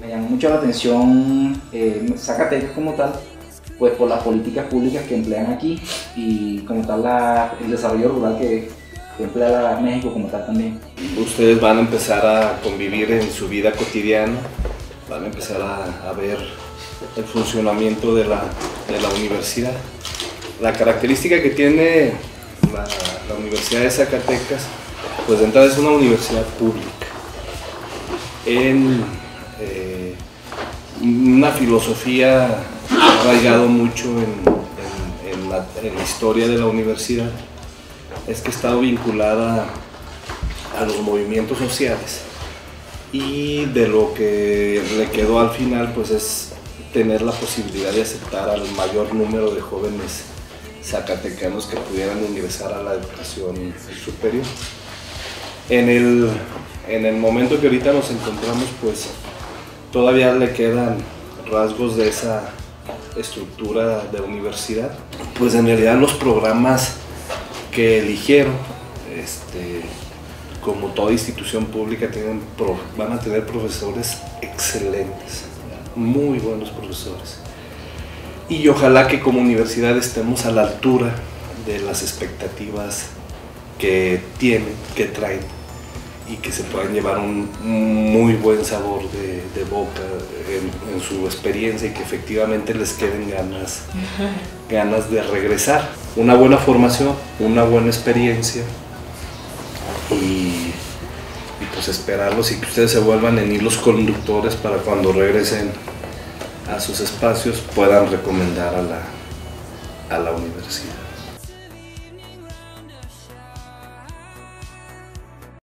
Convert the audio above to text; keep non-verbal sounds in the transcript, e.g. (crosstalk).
Me llama mucho la atención eh, Zacatecas como tal, pues por las políticas públicas que emplean aquí y como tal la, el desarrollo rural que, emplea México como tal también. Ustedes van a empezar a convivir en su vida cotidiana, van a empezar a, ver el funcionamiento de la, de la universidad. La característica que tiene la, la Universidad de Zacatecas, pues de entrada es una universidad pública. En eh, una filosofía ha arraigado mucho en, la historia de la universidad, es que ha estado vinculada a los movimientos sociales y de lo que le quedó al final pues es tener la posibilidad de aceptar al mayor número de jóvenes zacatecanos que pudieran ingresar a la educación superior. En el, en el momento que ahorita nos encontramos pues todavía le quedan rasgos de esa estructura de universidad. Pues en realidad los programas que eligieron, este, como toda institución pública, van a tener profesores excelentes, muy buenos profesores. Y ojalá que como universidad estemos a la altura de las expectativas que tienen, que traen y que se puedan llevar un muy buen sabor de, de boca en, en su experiencia y que efectivamente les queden ganas, (laughs) ganas de regresar. Una buena formación, una buena experiencia y, y pues esperarlos y que ustedes se vuelvan en hilos conductores para cuando regresen a sus espacios puedan recomendar a la, a la universidad.